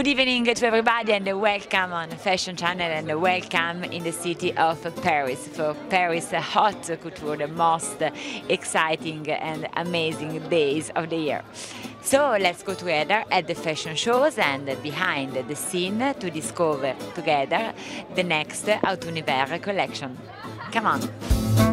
Good evening to everybody and welcome on Fashion Channel and welcome in the city of Paris for Paris Haute Couture, the most exciting and amazing days of the year. So let's go together at the fashion shows and behind the scene to discover together the next Autumn Hiver collection. Come on!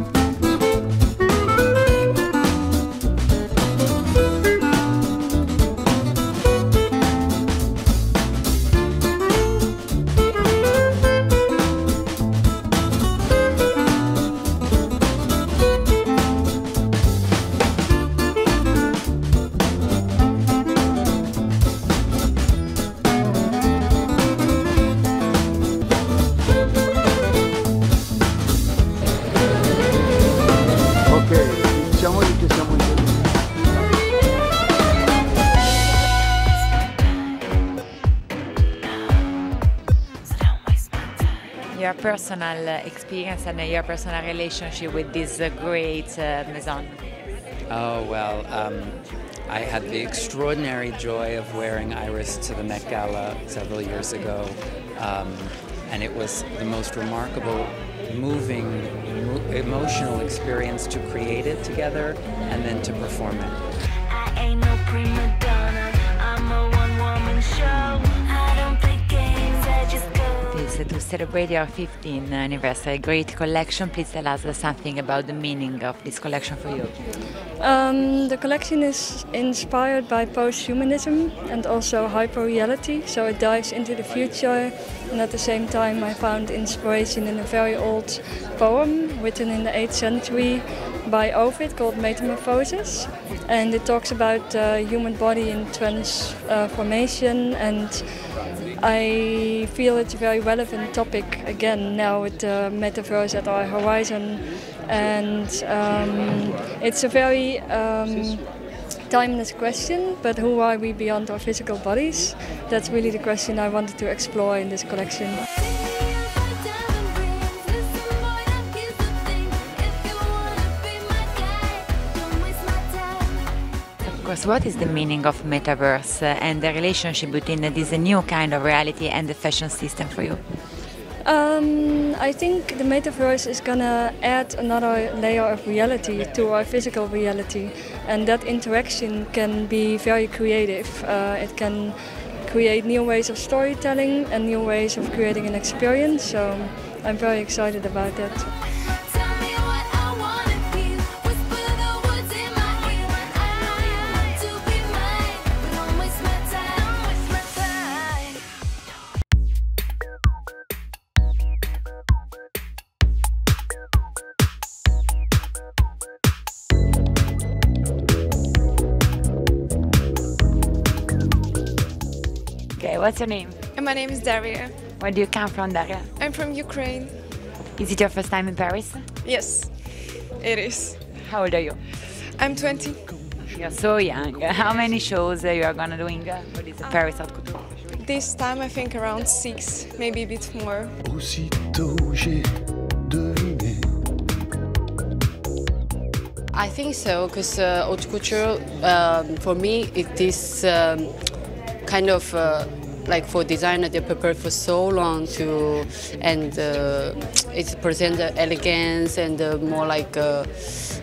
Personal experience and your personal relationship with this great uh, maison. Oh, well, um, I had the extraordinary joy of wearing Iris to the Met Gala several years ago, um, and it was the most remarkable, moving, mo- emotional experience to create it together and then to perform it. To celebrate your 15th anniversary great collection, please tell us something about the meaning of this collection for you. Um, the collection is inspired by post-humanism and also hyper-reality, so it dives into the future. And at the same time, I found inspiration in a very old poem written in the 8th century by Ovid called Metamorphosis, and it talks about the human body in transformation. And I feel it's a very relevant topic again now with the metaverse at our horizon, and um, it's a very um, timeless question. But who are we beyond our physical bodies? That's really the question I wanted to explore in this collection. Course, what is the meaning of metaverse uh, and the relationship between this new kind of reality and the fashion system for you? Um, I think the metaverse is gonna add another layer of reality to our physical reality, and that interaction can be very creative. Uh, it can create new ways of storytelling and new ways of creating an experience. So I'm very excited about that. What's your name? And my name is Daria. Where do you come from, Daria? I'm from Ukraine. Is it your first time in Paris? Yes, it is. How old are you? I'm 20. You're so young. How many shows uh, you are gonna doing uh, for this Paris Haute Couture? This time I think around six, maybe a bit more. Aussitôt j'ai deviné. I think so, because uh, haute couture, um, for me, it is um, kind of uh, like for designer, they prepare for so long to, and uh, it presents the elegance and uh, more like, uh,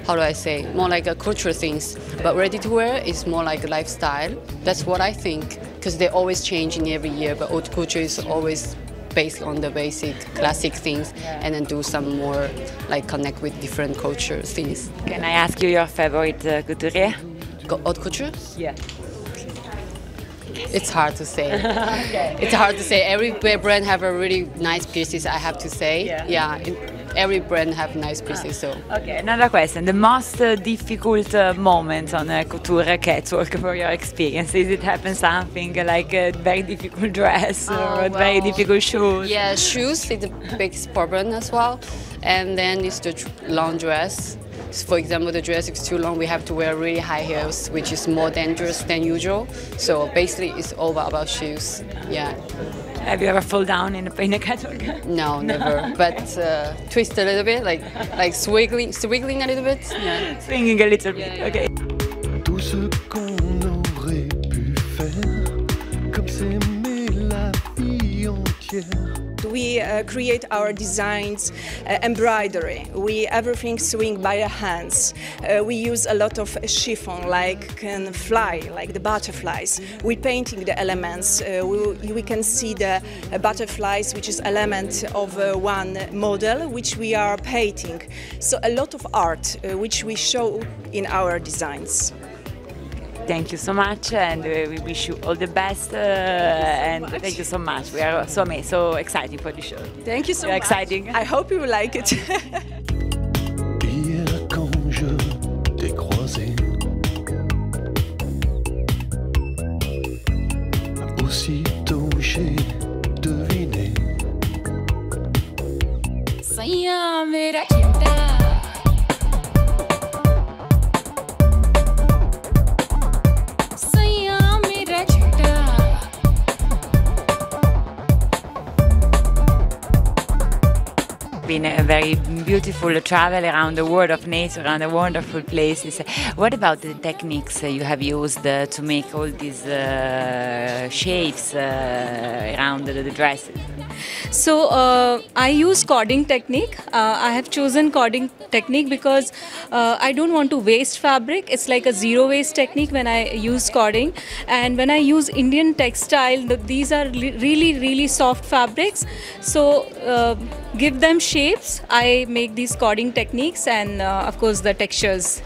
how do I say, more like a cultural things. But ready to wear is more like a lifestyle. That's what I think, because they always changing every year. But haute couture is always based on the basic classic things, and then do some more like connect with different culture things. Can I ask you your favorite uh, couturier? Haute couture? Yeah. It's hard to say. It's hard to say. Every brand have a really nice pieces. I have to say. Yeah. it- every brand have nice pieces. So Okay, another question. The most uh, difficult uh, moment on a couture catwalk for your experience? Is it happen something like a very difficult dress or Oh, a very difficult shoes? yeah, shoes is the biggest problem as well. And then it's the long dress. So for example, the dress is too long. We have to wear really high heels, which is more dangerous than usual. So basically, it's all about shoes. Yeah. Have you ever fall down in a, in a catwalk? No, never. But uh, twist a little bit, like like swiggling, swiggling a little bit. Yeah. Swinging a little bit, Yeah, okay. Tout We uh, create our designs, uh, embroidery. We everything sewing by our hands. Uh, we use a lot of chiffon, like can fly, like the butterflies. We painting the elements. We, we can see the butterflies, which is element of one model, which we are painting. So a lot of art, which we show in our designs. Thank you so much, and uh, we wish you all the best. Uh, and thank you so much. We are so so exciting for the show. Thank you so Very much. exciting. I hope you will like it. very beautiful travel around the world of nature, and the wonderful places. What about the techniques you have used uh, to make all these uh, shapes uh, around the, the dresses? So uh, I use cording technique. Uh, I have chosen cording technique because uh, I don't want to waste fabric. It's like a zero waste technique when I use cording. And when I use Indian textile, th- these are really really soft fabrics. So give them shapes. I make these cording techniques and uh, of course the textures.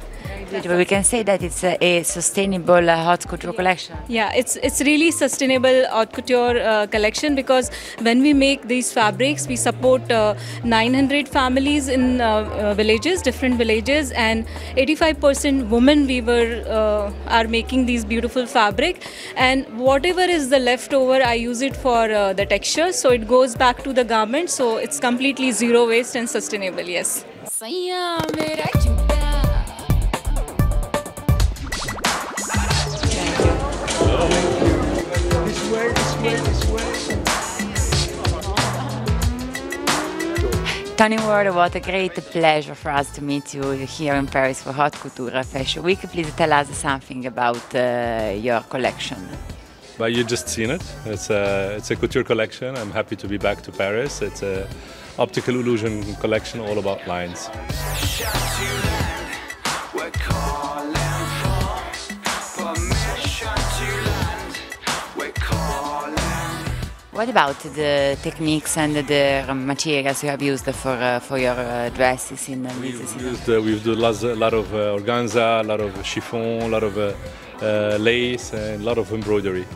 Beautiful. We can say that it's a, a sustainable uh, haute couture collection. Yeah, it's it's really sustainable haute couture uh, collection because when we make these fabrics, we support uh, 900 families in uh, uh, villages, different villages, and 85% women weaver uh, are making these beautiful fabric. And whatever is the leftover, I use it for uh, the texture, so it goes back to the garment. So it's completely zero waste and sustainable. Yes. Tony Ward, what a great pleasure for us to meet you here in Paris for Haute Couture Fashion Week. Please tell us something about uh, your collection. Well, you just seen it. It's a it's a couture collection. I'm happy to be back to Paris. It's a optical illusion collection all about lines. What about the techniques and the materials you have used for uh, for your uh, dresses in uh, this We've used uh, we've done a lot of uh, organza, a lot of chiffon, a lot of uh, uh, lace, and a lot of embroidery.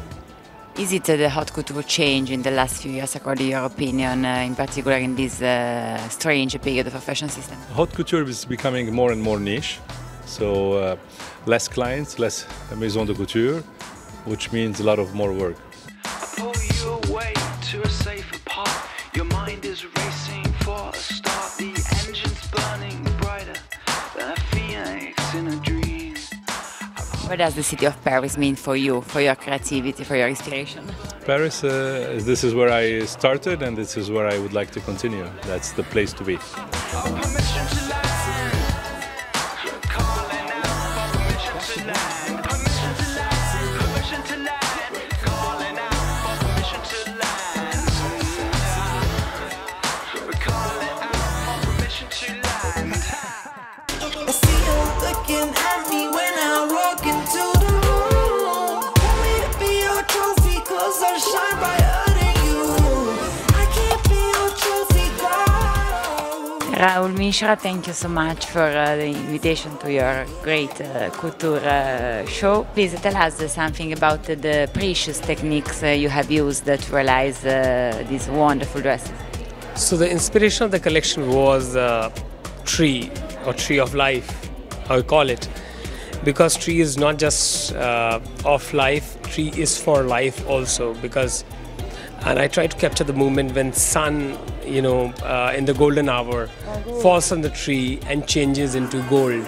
Is it the haute couture change in the last few years, according to your opinion, uh, in particular in this uh, strange period of a fashion system? Haute couture is becoming more and more niche, so uh, less clients, less maison de couture, which means a lot of more work. What does the city of Paris mean for you, for your creativity, for your inspiration? Paris, uh, this is where I started, and this is where I would like to continue. That's the place to be. Rahul Mishra, thank you so much for uh, the invitation to your great uh, couture uh, show. Please tell us something about the precious techniques uh, you have used to realize uh, these wonderful dresses. So the inspiration of the collection was tree or tree of life, we call it, because tree is not just of life, tree is for life also. Because, and I try to capture the moment when sun, you know, uh, in the golden hour, falls on the tree and changes into gold.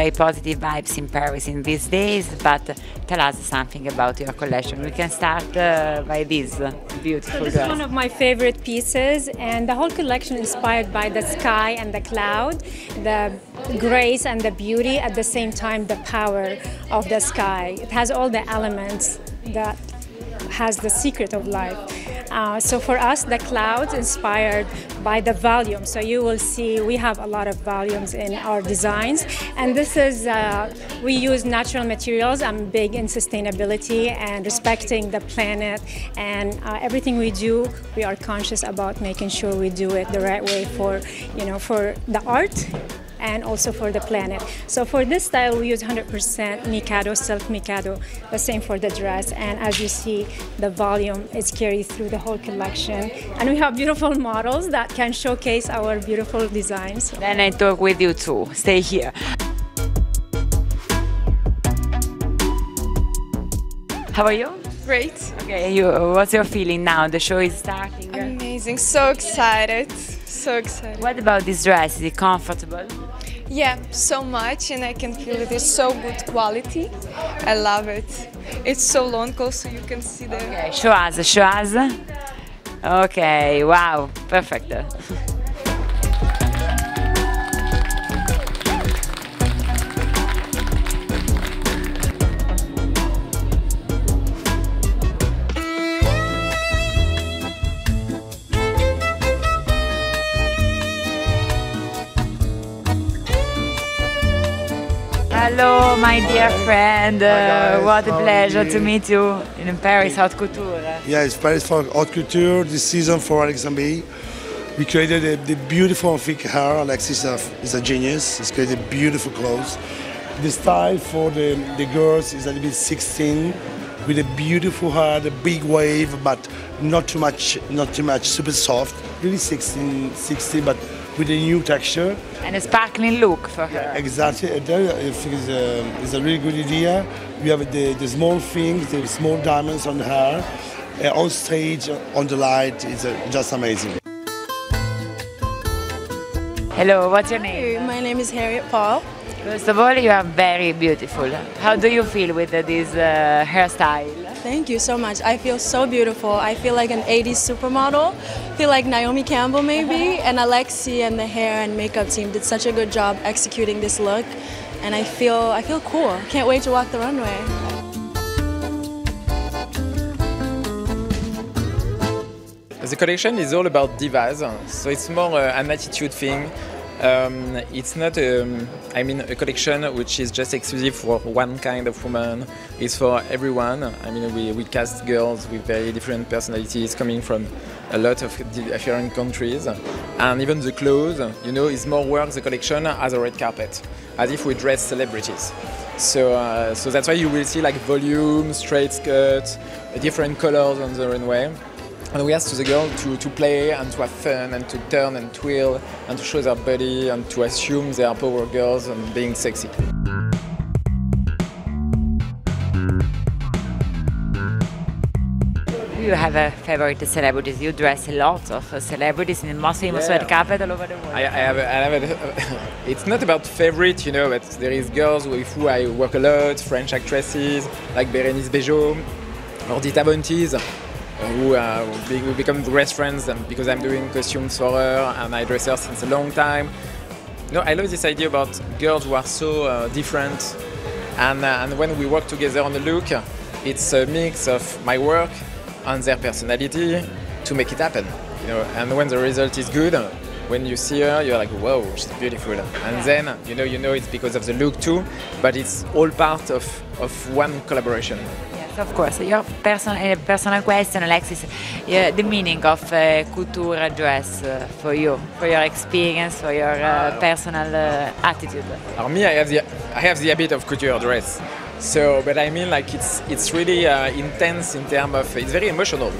Very positive vibes in Paris in these days, but tell us something about your collection. We can start uh, by this beautiful So this dress. is one of my favorite pieces, and the whole collection inspired by the sky and the cloud, the grace and the beauty, at the same time the power of the sky. It has all the elements that has the secret of life. Uh, so for us, the clouds inspired by the volume. So you will see we have a lot of volumes in our designs, and this is uh, we use natural materials. I'm big in sustainability and respecting the planet, and uh, everything we do, we are conscious about making sure we do it the right way for you know for the art and also for the planet. So for this style, we use 100% Mikado, self Mikado, the same for the dress. And as you see, the volume is carried through the whole collection. And we have beautiful models that can showcase our beautiful designs. Then I talk with you too. Stay here. How are you? Great. Okay, you, what's your feeling now? The show is starting. Amazing. So excited. So excited. What about this dress? Is it comfortable? Yeah, so much, and I can feel it is so good quality. I love it. It's so long, also you can see the. Okay, show us, show us. Okay, wow, perfect. Hello, my dear friend. Uh, what a pleasure to meet you in Paris Haute Couture. Yeah, it's Paris for haute couture this season for Alexandre. We created a, the beautiful thick hair. Alexis is a, genius. He's created beautiful clothes. The style for the, the girls is a little bit 16 with a beautiful hair, a big wave, but not too much, not too much, super soft. Really 16, 60, but with a new texture. And a sparkling look for her. Exactly. And that, I think is a, is a really good idea. We have the, the small things, the small diamonds on her. Uh, on stage, on the light, it's uh, just amazing. Hello, what's your name? My name is Harriet Paul. First of all, you are very beautiful. How do you feel with this uh, hairstyle? Thank you so much. I feel so beautiful. I feel like an 80s supermodel. I feel like Naomi Campbell maybe. and Alexi and the hair and makeup team did such a good job executing this look. And I feel I feel cool. Can't wait to walk the runway. The collection is all about divas, so it's more uh, an attitude thing. Um, it's not, um, I mean, a collection which is just exclusive for one kind of woman. It's for everyone. I mean, we, we cast girls with very different personalities coming from a lot of different countries. And even the clothes, you know, is more work the collection as a red carpet, as if we dress celebrities. So, uh, so that's why you will see like volume, straight skirts, different colors on the runway. And we ask to the girl to, to play and to have fun and to turn and twirl and to show their body and to assume they are power girls and being sexy. You have a favorite celebrities? You dress a lot of celebrities in the most famous Yeah. red carpet all over the world. I, I have, a, I have a, it's not about favorite, you know, but there is girls with who I work a lot, French actresses like Bérénice Bejo or Dita Von Teese, who uh, we, we become best friends and because I'm doing costumes for her and I dress her since a long time. Know, I love this idea about girls who are so uh, different, and, uh, and when we work together on the look, it's a mix of my work and their personality to make it happen. You know, and when the result is good, when you see her, you're like, whoa, she's beautiful. And then you know, you know it's because of the look too, but it's all part of, of one collaboration. Yes, of course. Your person, uh, personal question, Alexis, uh, the meaning of uh, couture dress uh, for you, for your experience, for your uh, personal uh, attitude. For me, I have the I have the habit of couture dress. So, but I mean, like it's it's really uh, intense in terms of it's very emotional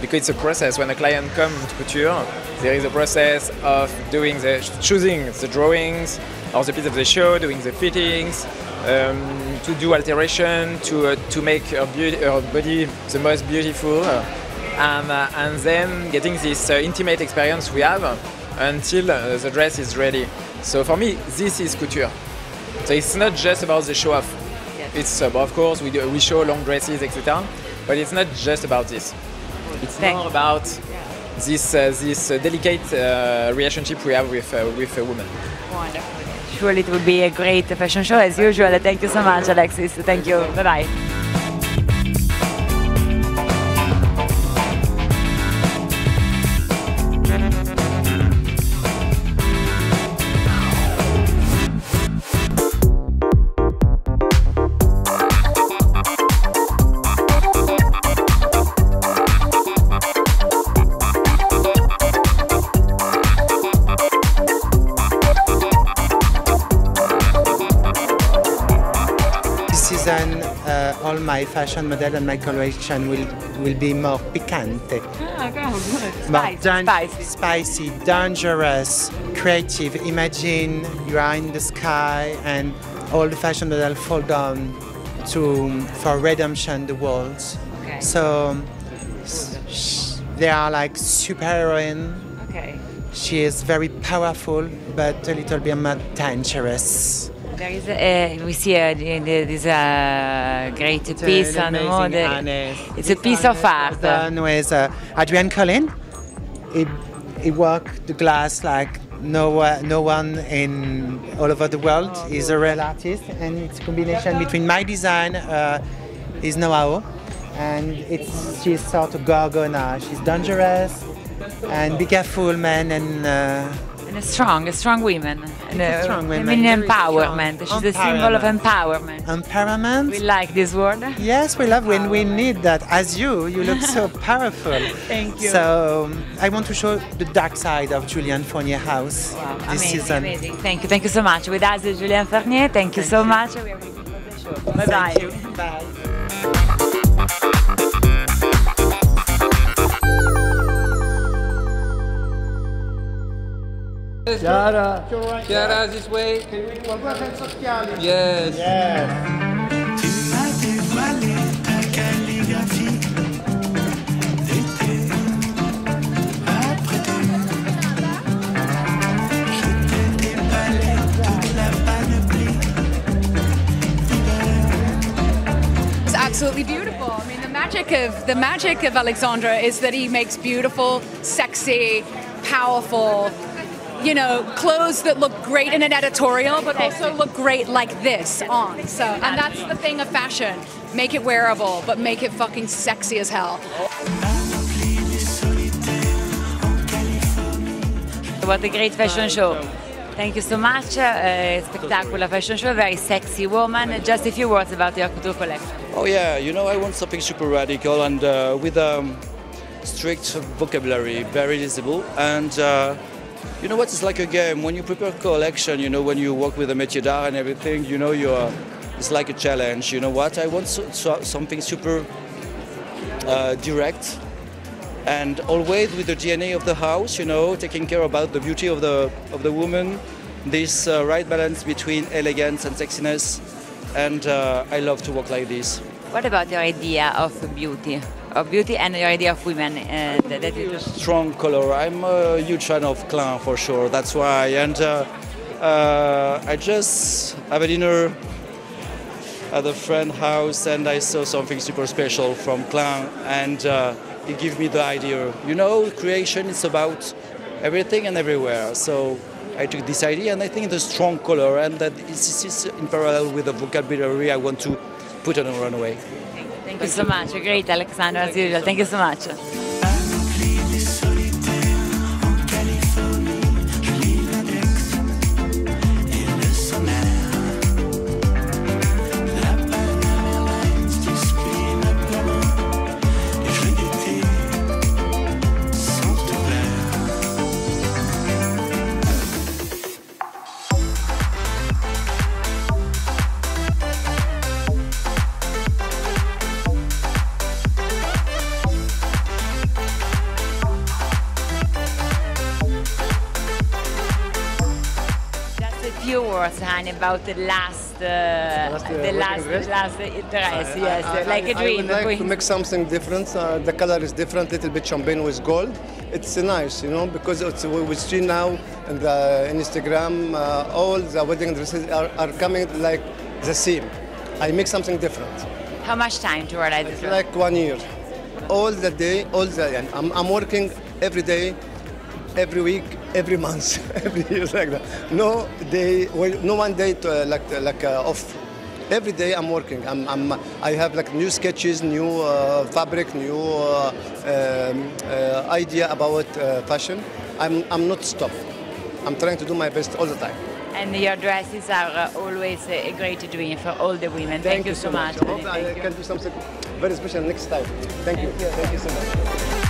because it's a process. When a client comes to couture, there is a process of doing the choosing the drawings or the piece of the show, doing the fittings, um, to do alteration, to uh, to make her, her body the most beautiful, and uh, and then getting this uh, intimate experience we have until uh, the dress is ready. So for me, this is couture. So it's not just about the show off. It's uh, of course we, do, we show long dresses, etc. But it's not just about this. It's Thank more about this uh, this uh, delicate uh, relationship we have with uh, with a woman. Wonderful. Surely it will be a great fashion show as usual. Thank you so much, Alexis. Thank you. Bye bye. This season, uh, all my fashion model and my collection will will be more picante, Ah, more Spicy, dan- spicy. spicy, dangerous, creative. Imagine you are in the sky and all the fashion model fall down to for redemption the world. Okay. So they are like superheroine. Okay. She is very powerful, but a little bit more dangerous. There is a, uh, we see a, this uh, great It's piece on mode. It's a piece of art. done with uh, Adrian Collin. He, he worked the glass like no, uh, no one in all over the world. He's a real artist, and it's a combination between my design, uh, his know-how, and it's she's sort of gorgona. She's dangerous, and be careful, man, and. Uh, And a strong, a strong woman. And a strong woman, Feminine very strong. empowerment. She's a symbol of empowerment. Empowerment. We like this word. Yes, we love when we need that. As you, you look so powerful. Thank you. So um, I want to show the dark side of Julien Fournié House this amazing, season. amazing. Thank you, thank you so much. With us is Julien Fournié. Thank you so much. We are waiting for the show. Bye bye. Thank you. Bye. Chiara. Chiara, this way. Yes. It's absolutely beautiful. I mean, the magic of the magic of Alexandre is that he makes beautiful, sexy, powerful, you know, clothes that look great in an editorial, but also look great like this on. So, and that's the thing of fashion: make it wearable, but make it fucking sexy as hell. What a great fashion show. Thank you so much. Uh, spectacular fashion show, very sexy woman. Just a few words about your couture collection. Oh yeah, you know I want something super radical and uh, with um, strict vocabulary, very visible. And uh, you know what? It's like a game. When you prepare a collection, you know when you work with a métier d'art and everything, you know you're. It's like a challenge. You know what? I want so, so, something super uh, direct and always with the DNA of the house. You know, taking care about the beauty of the of the woman, this uh, right balance between elegance and sexiness. And uh, I love to work like this. What about your idea of beauty? Of beauty and your idea of women? Uh, that that you strong color. I'm a huge fan of Klein for sure. That's why. And uh, uh, I just have a dinner at a friend house, and I saw something super special from Klein, and uh, it gave me the idea. You know, creation is about everything and everywhere. So I took this idea, and I think the strong color, and that this is in parallel with the vocabulary I want to put on a runway. Thank you so much. Great, Alexander, as usual. Thank you so much. About the last, uh, the last, the last dress. Yes, I- I- like a I dream. I would like to make something different. Uh, the color is different, little bit champagne with gold. it's nice, you know, because it's, we we see now in the Instagram, uh, all the wedding dresses are, are coming like the same. I make something different. How much time to realize It's this? like one year. All the day, all the and I'm, I'm working every day, every week, every month, every year like that. No day, well, no one day to, uh, like like uh, off. Every day I'm working. I'm, I'm I have like new sketches, new uh, fabric, new uh, um, uh, idea about uh, fashion. I'm I'm not stop. I'm trying to do my best all the time. And your dresses are uh, always a great dream for all the women. Thank, you so much. I hope I can do something very special next time. Thank you. Thank you so much.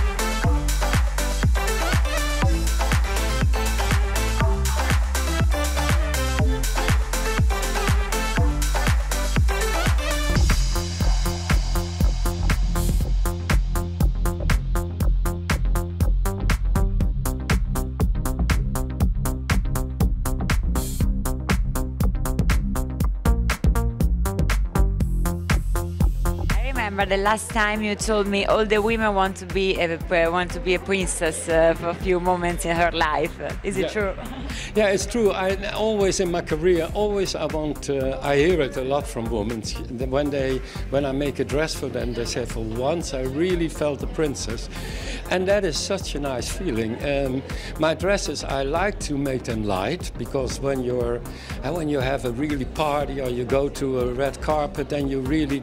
The last time you told me all the women want to be a, want to be a princess uh, for a few moments in her life. Is it Yeah. true? Yeah, it's true. I always in my career, always I want. Uh, I hear it a lot from women. When they, when I make a dress for them, they say, "For once, I really felt a princess," and that is such a nice feeling. Um, my dresses, I like to make them light because when you're, and when you have a really party or you go to a red carpet, then you really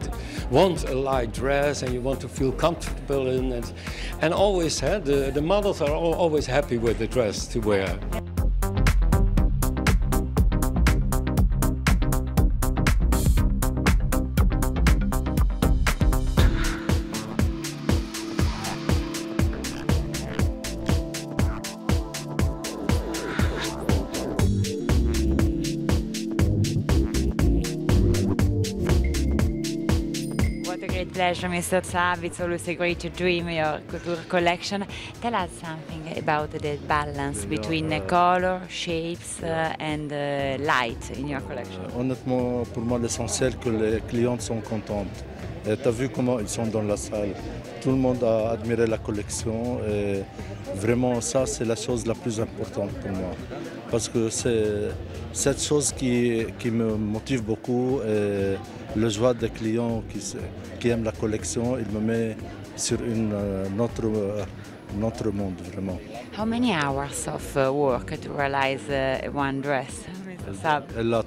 want a light dress and you want to feel comfortable in it. And always, uh, the the models are al- always happy with the dress to wear. Pleasure, Mr. Saab. It's always a great dream, your couture collection. Tell us something about the balance between uh, color, shapes, uh, and uh, light in your collection. Honnêtement, pour moi, l'essentiel que les clientes sont contentes. Tu as vu comment ils sont dans la salle. Tout le monde a admiré la collection et vraiment ça, c'est la chose la plus importante pour moi. Parce que c'est cette chose qui, qui me motive beaucoup et le joie des clients qui, qui aiment la collection, il me met sur une, euh, notre, euh, notre monde vraiment. How many hours of uh, work to realize uh, one dress, a, a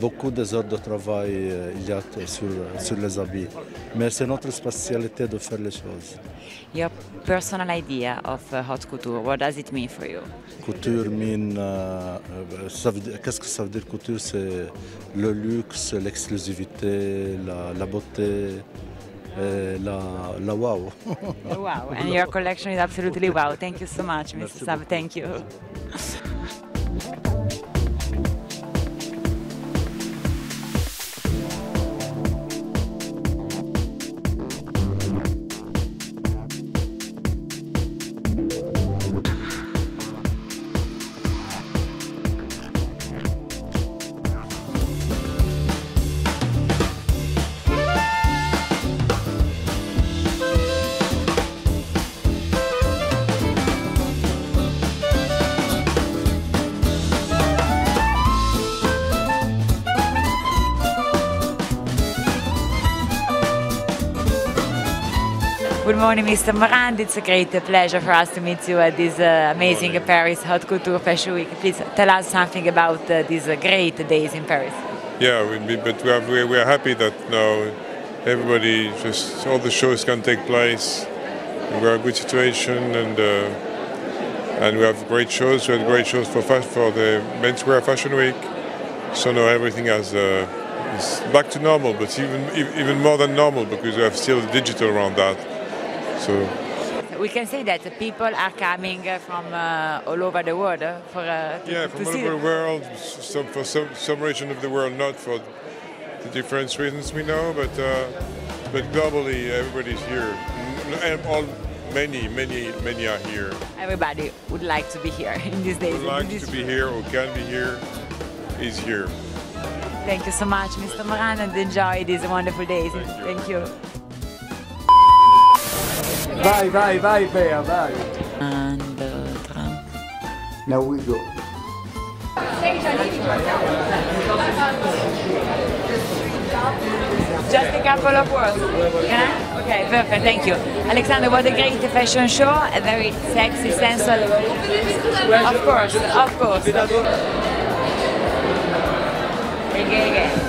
beaucoup des heures de travail euh, il y a sur, sur les habits. Mais c'est notre spécialité de faire les choses. Your personal idea of uh, haute couture, what does it mean for you? Couture mine, euh, euh, qu'est-ce que ça veut dire couture? C'est le luxe, l'exclusivité, la, la beauté, la, la wow. wow, and your collection is absolutely wow. Thank you so much, Mr. Merci Saab. Thank you. Good morning, Mr. Morand. It's a great pleasure for us to meet you at this uh, amazing Paris Haute Couture Fashion Week. Please tell us something about uh, these uh, great days in Paris. Yeah, we, we- but we are, we we are happy that now everybody just all the shows can take place. We're in a good situation, and uh, and we have great shows. We had great shows for for the menswear fashion week. So now everything has uh, is back to normal, but even even more than normal because we have still digital around that. So We can say that people are coming uh, from uh, all over the world uh, for uh, to, yeah, from all over the world, some for some some region of the world, not for the different reasons we know, but uh, but globally everybody's here, and all many many many are here. Everybody would like to be here in these days. Likes this- to be here or can be here is here. Thank you so much, Mr. Morand, and enjoy these wonderful days. Thank you. Vai, vai, vai, Bea, vai. And Trump. Now we go. Just a couple of words. Yeah? Okay, perfect. Thank you. Alexander, what a great fashion show. A very sexy, sensual. Of course, of course. Again, again.